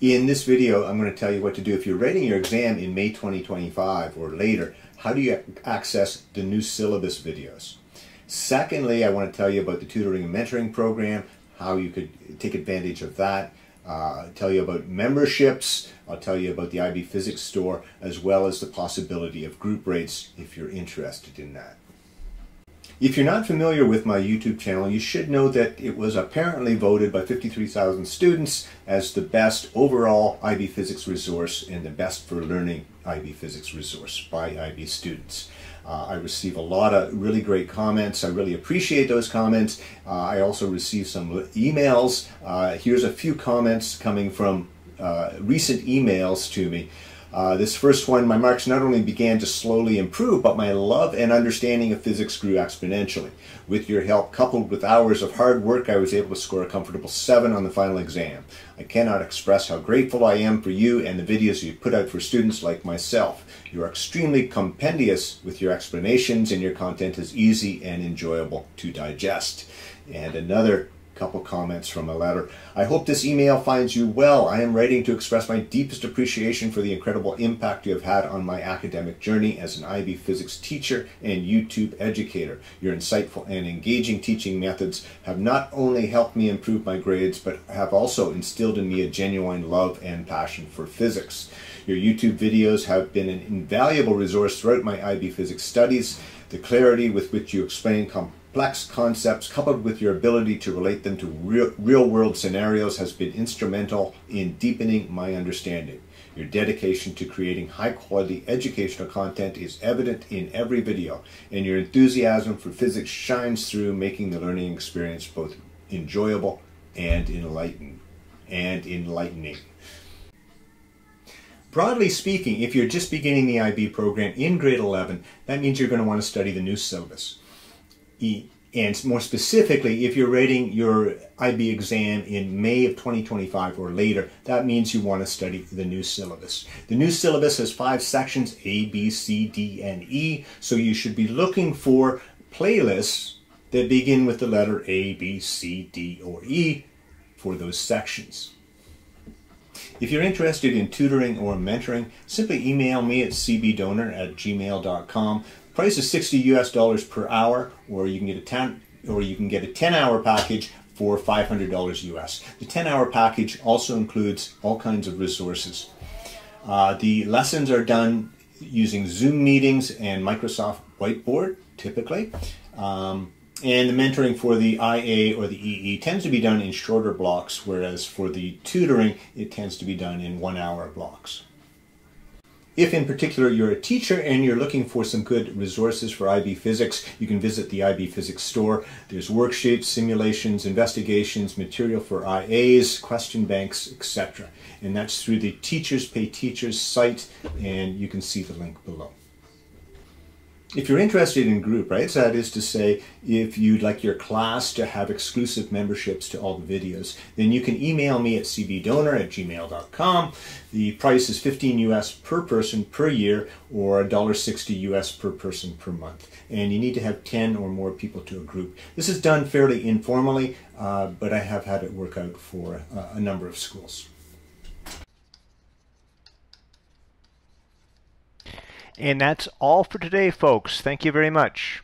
In this video, I'm going to tell you what to do if you're writing your exam in May 2025 or later. How do you access the new syllabus videos? Secondly, I want to tell you about the tutoring and mentoring program, how you could take advantage of that. Uh, tell you about memberships. I'll tell you about the IB Physics store, as well as the possibility of group rates if you're interested in that. If you're not familiar with my YouTube channel, you should know that it was apparently voted by 53,000 students as the best overall IB Physics resource and the best for learning IB Physics resource by IB students. Uh, I receive a lot of really great comments. I really appreciate those comments. Uh, I also receive some emails. Uh, here's a few comments coming from uh, recent emails to me. Uh, this first one, my marks not only began to slowly improve, but my love and understanding of physics grew exponentially. With your help, coupled with hours of hard work, I was able to score a comfortable 7 on the final exam. I cannot express how grateful I am for you and the videos you put out for students like myself. You are extremely compendious with your explanations, and your content is easy and enjoyable to digest. And another couple comments from a letter. I hope this email finds you well. I am writing to express my deepest appreciation for the incredible impact you have had on my academic journey as an IB physics teacher and YouTube educator. Your insightful and engaging teaching methods have not only helped me improve my grades, but have also instilled in me a genuine love and passion for physics. Your YouTube videos have been an invaluable resource throughout my IB physics studies. The clarity with which you explain complex complex concepts coupled with your ability to relate them to real, real world scenarios has been instrumental in deepening my understanding. Your dedication to creating high quality educational content is evident in every video, and your enthusiasm for physics shines through, making the learning experience both enjoyable and enlightening. And enlightening. Broadly speaking, if you're just beginning the IB program in grade 11, that means you're going to want to study the new syllabus and more specifically, if you're writing your IB exam in May of 2025 or later, that means you want to study the new syllabus. The new syllabus has five sections, A, B, C, D, and E, so you should be looking for playlists that begin with the letter A, B, C, D, or E for those sections. If you're interested in tutoring or mentoring, simply email me at cbdoner at gmail.com. Price is 60 US dollars per hour, or you can get a 10 or you can get a 10 hour package for $500 US. The 10 hour package also includes all kinds of resources. Uh, the lessons are done using Zoom meetings and Microsoft Whiteboard, typically. Um, and the mentoring for the IA or the EE tends to be done in shorter blocks, whereas for the tutoring, it tends to be done in one hour blocks. If in particular you're a teacher and you're looking for some good resources for IB Physics, you can visit the IB Physics store. There's worksheets, simulations, investigations, material for IAs, question banks, etc. And that's through the Teachers Pay Teachers site, and you can see the link below if you're interested in group rights, that is to say, if you'd like your class to have exclusive memberships to all the videos, then you can email me at cbdoner at gmail.com. The price is 15 US per person per year or $1.60 US per person per month. And you need to have 10 or more people to a group. This is done fairly informally, uh, but I have had it work out for uh, a number of schools. And that's all for today, folks. Thank you very much.